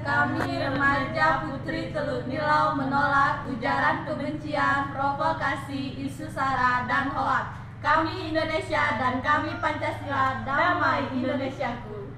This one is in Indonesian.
Kami remaja putri Teluk Nilau menolak ujaran kebencian, provokasi, isu sara, dan hoak. Kami Indonesia dan kami Pancasila, damai Indonesiaku.